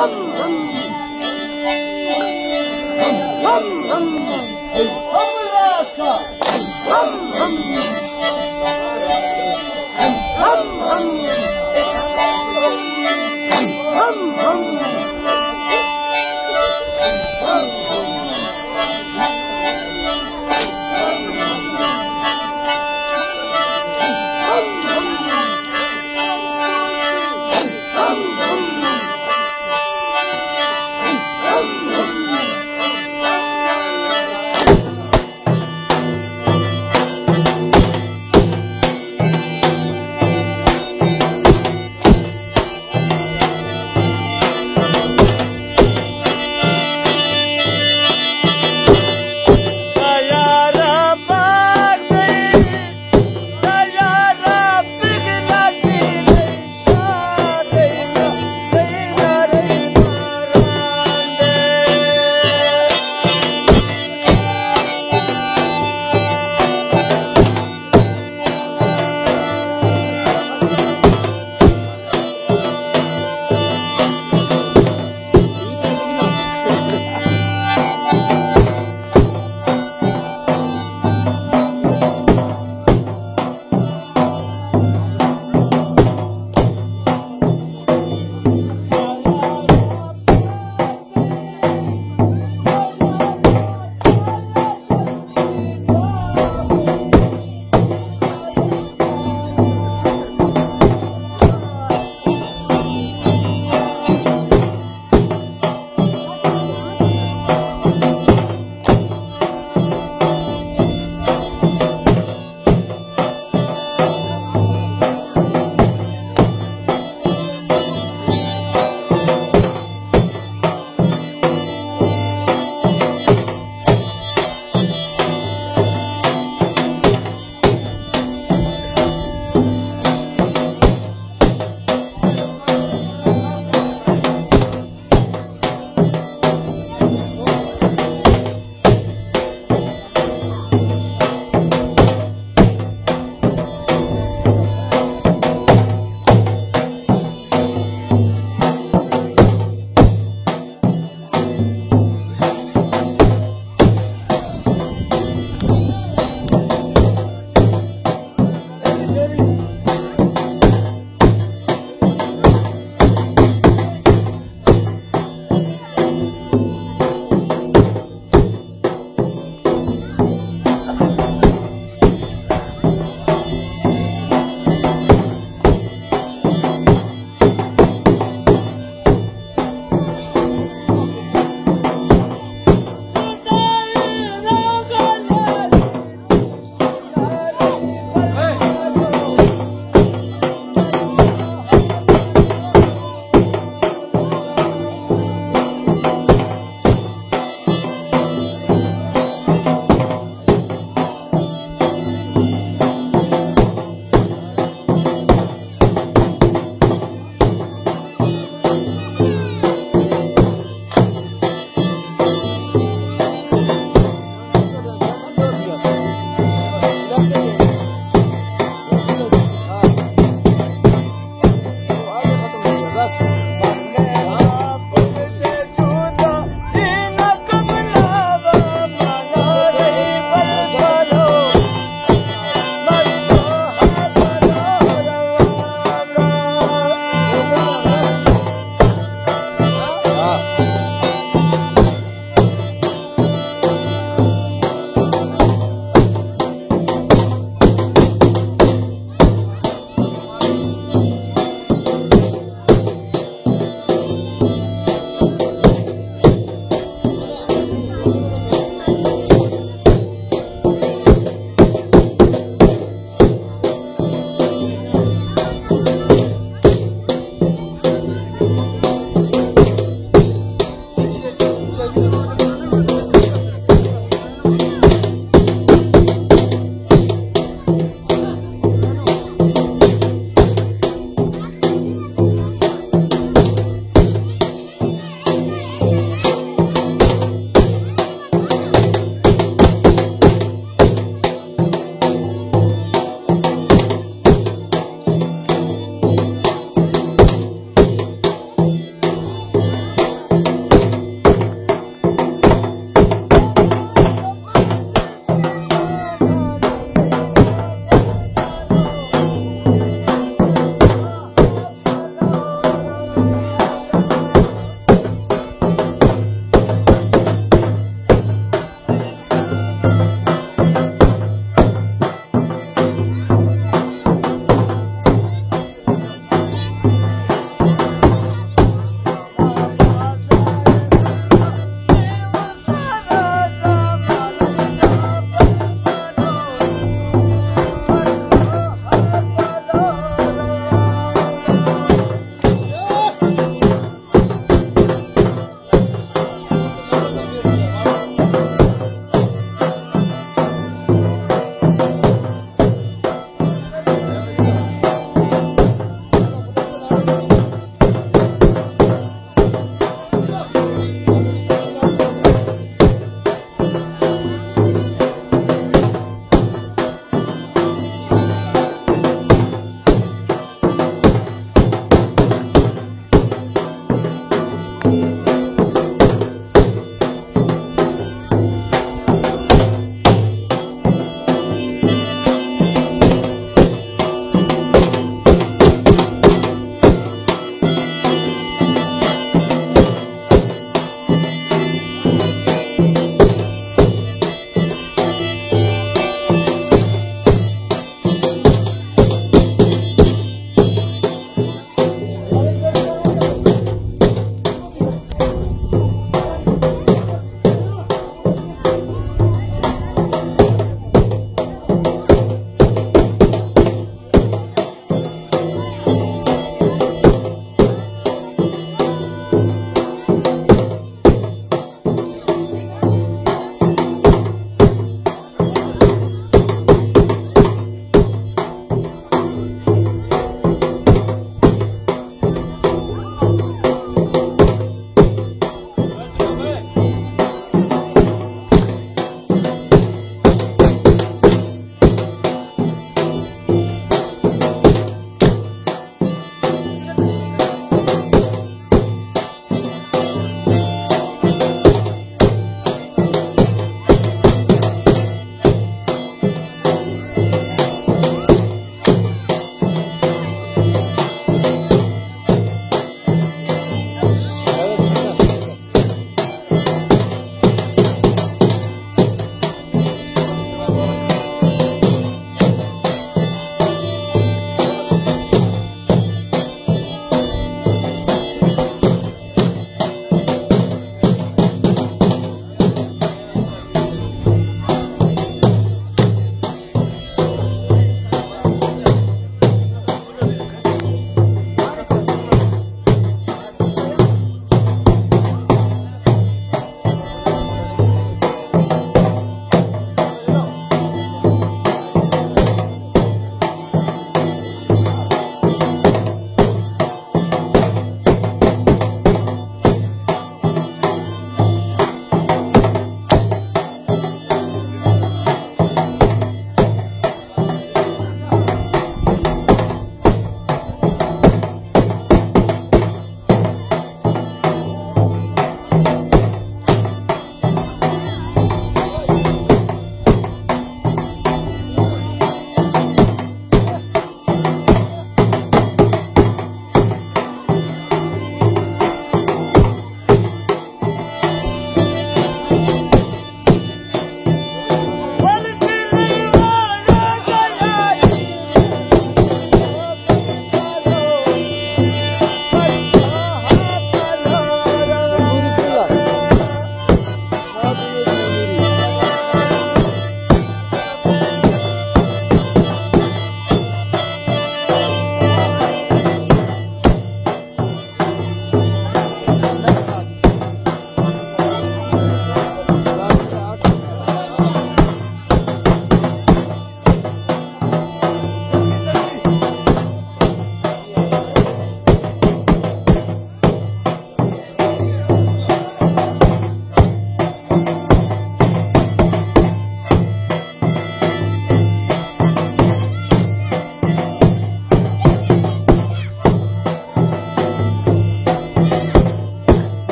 هم هم